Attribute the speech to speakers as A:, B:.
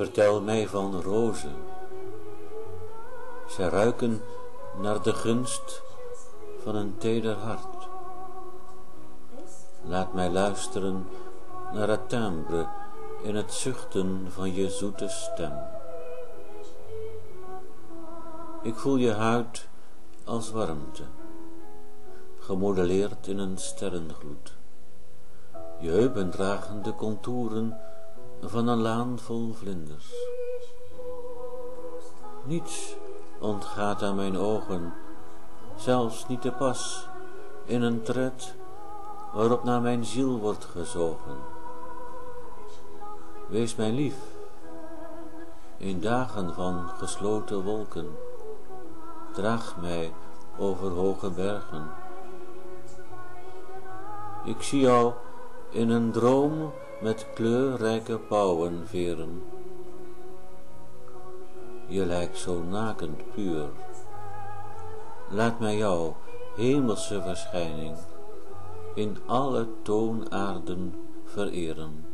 A: vertel mij van rozen. Zij ruiken naar de gunst van een teder hart. Laat mij luisteren naar het timbre in het zuchten van je zoete stem. Ik voel je huid als warmte, gemodelleerd in een sterrengloed. Je heupen dragen de contouren van een laan vol vlinders. Niets ontgaat aan mijn ogen, zelfs niet de pas in een tred waarop naar mijn ziel wordt gezogen. Wees mij lief, in dagen van gesloten wolken, draag mij over hoge bergen. Ik zie jou in een droom met kleurrijke pauwenveren. Je lijkt zo nakend puur. Laat mij jou, hemelse verschijning, in alle toonaarden vereren.